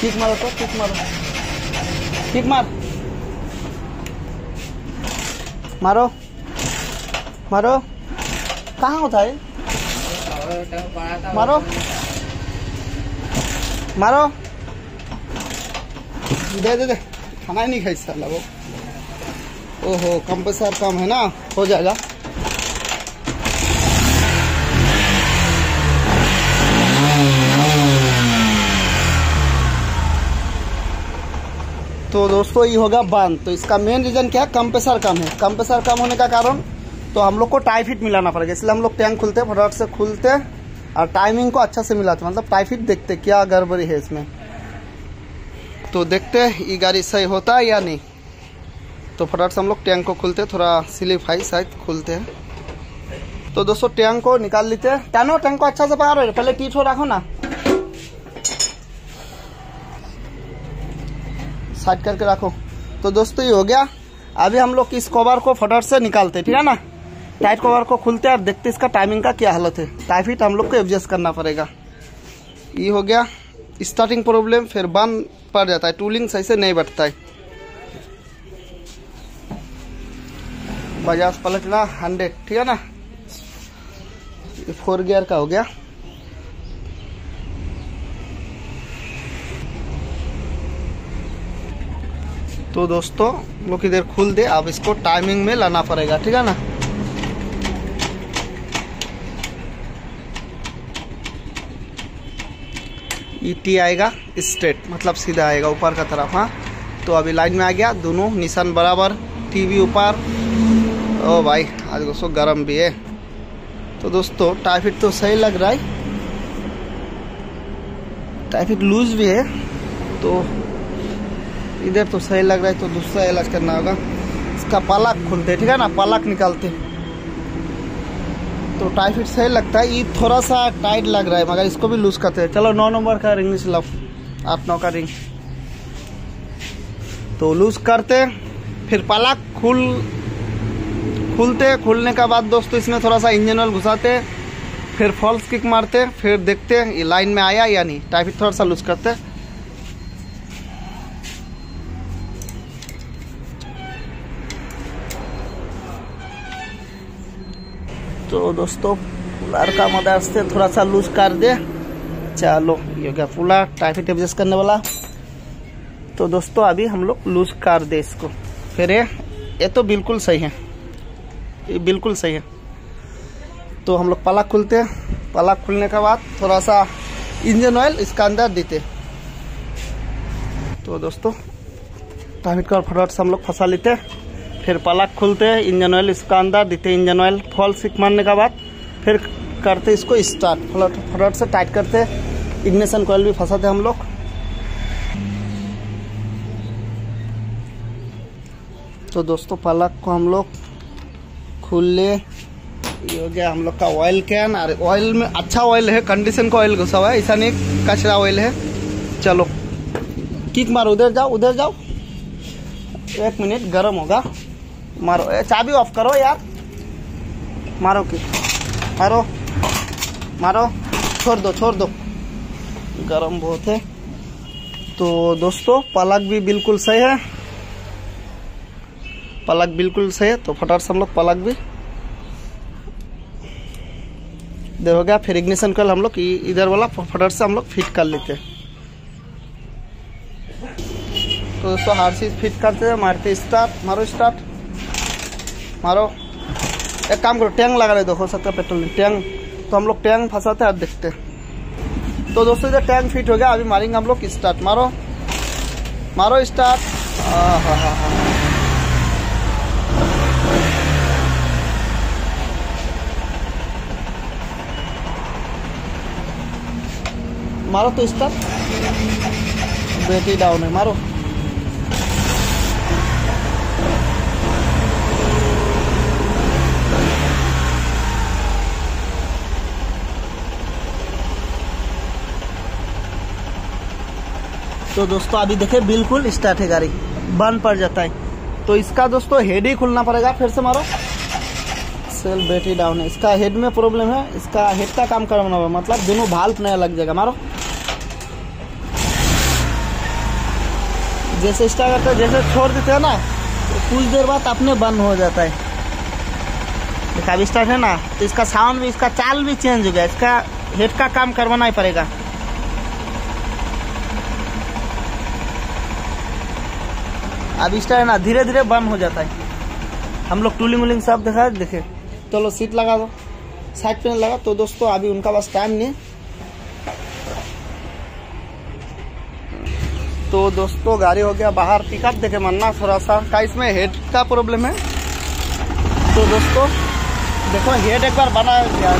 Kick मारो तो kick मारो। किक मार। मारो। मारो। कहाँ होता है मारो। मारो। दे दे दे। खाना ही नहीं खाई साला वो। ओहो, कंप्रेसर कम है ना? हो जाएगा। तो दोस्तों, ये होगा बंद। तो इसका मेन रीजन क्या है? कंप्रेसर कम है। कंप्रेसर कम होने का कारण तो हम लोग को टाई फिट मिलाना पड़ेगा। इसलिए हम लोग टैंक खुलते, फटाफट से खुलते और टाइमिंग को अच्छा से मिलाते। मतलब टाई फिट देखते क्या गड़बड़ी है इसमें। तो देखते ये गाड़ी सही होता है या नहीं। तो फटाफट से हम लोग टैंक को खुलते, थोड़ा स्लिप हाई शायद खुलते हैं। तो दोस्तों टैंक को निकाल लेते हैं। टानो टैंक को अच्छा से पकड़ो पहले टीठ हो रखो ना। साइड करके रखो। तो दोस्तों, ये हो गया। अभी हम लोग इस कवर को फटाफट से निकालते ठीक है ना? टाइट कवर को खुलते और देखते इसका टाइमिंग का क्या हालत है। टाइफिट हम लोग को एडजस्ट करना पड़ेगा। ये हो गया। स्टार्टिंग प्रॉब्लम फिर बंद पड़ जाता है। टूलिंग सही से नहीं बैठता है। बजाज पलटना हंड्रेड ठीक है ना? फोर गियर का हो गया। तो दोस्तों, लोग इधर खुल दे, अब इसको टाइमिंग में लाना पड़ेगा, ठीक है ना? ई टी आएगा स्ट्रेट मतलब सीधा आएगा ऊपर का तरफ़ हाँ? तो अभी लाइन में आ गया, दोनों, निशान बराबर टीवी ऊपर। ओ भाई, आज दोस्तों गर्म भी है। तो दोस्तों टाइफिट तो सही लग रहा है। टाइफिट लूज भी है तो इधर तो सही लग रहा है तो दूसरा इलाज करना होगा। इसका पालक खुलते, ठीक है ना? पालक निकालते। तो टाइफिट सही लगता है, ये थोड़ा सा टाइट लग रहा है, मगर इसको भी लूज करते हैं। चलो, नौ नंबर का रिंग लव आठ नौ का रिंग तो लूज करते, फिर पालक खुल, खुलते। खुलने का बाद दोस्तों, इसमें थोड़ा सा इंजन ऑयल घुसाते, फिर फॉल्स किक मारते, फिर देखते, ये लाइन में आया या नहीं। टाइफिट थोड़ा सा लूज करते। दोस्तों पुलार का मदद से थोड़ा सा लूज कर दे। चलो, ये हो गया पुलार टाइफिट एडजस्ट करने वाला। तो दोस्तों, अभी हम लोग लूज कर दे इसको। फिर ये तो बिल्कुल सही है। ये बिल्कुल सही है। तो हम लोग पलक खुलते हैं। पलक खुलने के बाद थोड़ा सा इंजन ऑयल इसका अंदर देते। तो दोस्तों टाइफिट का फटाफट से हम लोग फंसा लेते हैं। फिर पलक खुलते हैं, इंजन ऑयल इसका अंदर देते इंजन ऑयल फॉल सिक मारने के बाद फिर करते इसको स्टार्ट फ्लट फ्लट से टाइट करते इग्निशन कोयल भी फंसाते हम लोग। तो दोस्तों, पलक को हम लोग खुले ये हो गया हम लोग का ऑयल कैन और ऑयल में अच्छा ऑयल है कंडीशन का ऑयल घुसा हुआ है, ऐसा नहीं, कचरा ऑयल है। चलो किक मारो, उधर जाओ उधर जाओ। एक मिनट, गर्म होगा। मारो। चाबी ऑफ़ करो यार। मारो की। मारो। मारो। छोड़ दो छोड़ दो। गरम बहुत है। तो दोस्तों, पलक भी बिल्कुल सही है। पलक बिल्कुल सही है तो फटाफट से हम लोग पलक भी। इधर हो गया फिर इग्निशन कल हम लोग इधर वाला, फटाफट से हम लोग फिट कर लेते। हैं तो दोस्तों, हर चीज़ फिट करते हैं, मारते स्टार्ट मारो स्टार्ट मारो। एक काम करो, टैंक लगा रहे दो हो सकता पेट्रोल टैंक तो हम लोग टैंक फंसाते हैं देखते तो दोस्तों, इधर टैंक फिट हो गया, अभी मारेंगे हम लोग स्टार्ट मारो। मारो स्टार्ट हाँ मारो तो स्टार्ट बैटरी डाउन है, मारो। तो दोस्तों, अभी देखे बिल्कुल स्टार्ट है गाड़ी। बंद पड़ जाता है। तो इसका दोस्तों हेड ही खुलना पड़ेगा फिर से मारो। सेल बैटरी डाउन है। इसका हेड में प्रॉब्लम है। इसका हेड का काम करवाना होगा। मतलब दोनों भाल्व नया लग जाएगा। मारो। जैसे स्टार्ट करते जैसे छोड़ देते हैं ना तो कुछ देर बाद अपने बंद हो जाता है। देखा अभी स्टार्ट है ना। तो इसका साउंड भी, इसका चाल भी चेंज हो गया। इसका हेड का काम करवाना ही पड़ेगा। अब इस है ना धीरे धीरे बंद हो जाता है। हम लोग टूलिंग वूलिंग सब देखा, देखे। चलो, सीट लगा दो। साइड पे लगा तो दोस्तों, अभी उनका पास टाइम नहीं तो दोस्तों, गाड़ी हो गया बाहर। पिकअप देखे, मन्ना थोड़ा सा। का इसमें हेड का प्रॉब्लम है। तो दोस्तों, देखो हेड एक बार बनाया गया।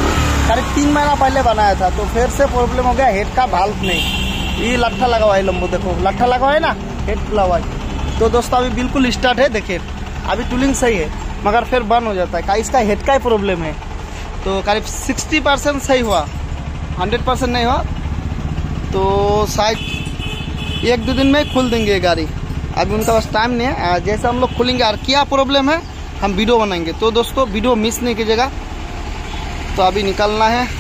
करीब तीन महीना पहले बनाया था तो फिर से प्रॉब्लम हो गया। हेड का भाल्व नहीं। ये लट्ठा लगा हुआ है देखो। लट्ठा लगा है ना? हेड खुला हुआ है। तो दोस्तों, अभी बिल्कुल स्टार्ट है, देखिए। अभी टूलिंग सही है, मगर फिर बंद हो जाता है। इसका हेड का ही प्रॉब्लम है। तो करीब सिक्सटी परसेंट सही हुआ। हंड्रेड परसेंट नहीं हुआ। तो शायद एक दो दिन में खुल देंगे ये गाड़ी। अभी उनका पास टाइम नहीं है। जैसे हम लोग खुलेंगे, और क्या प्रॉब्लम है, हम वीडियो बनाएँगे। तो दोस्तों वीडियो मिस नहीं कीजिएगा। तो अभी निकलना है।